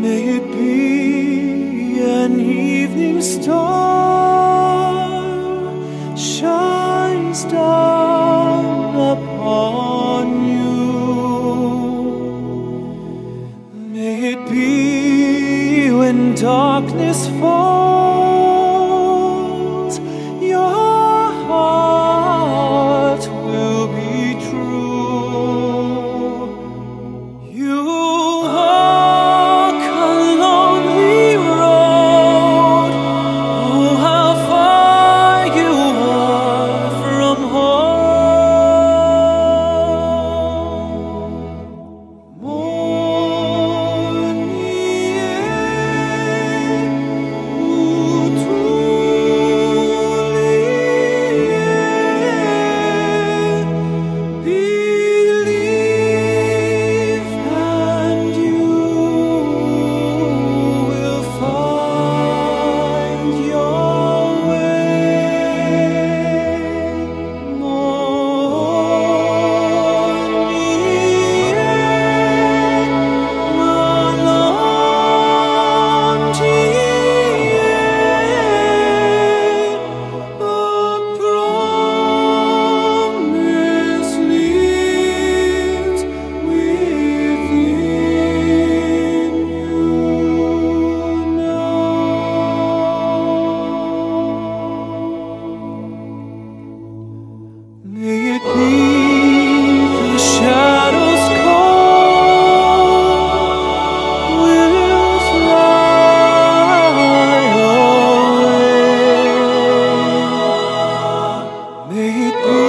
May it be an evening star shines down upon you. May it be when darkness falls You.